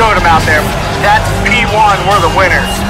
showed them out there. That's P1. We're the winners.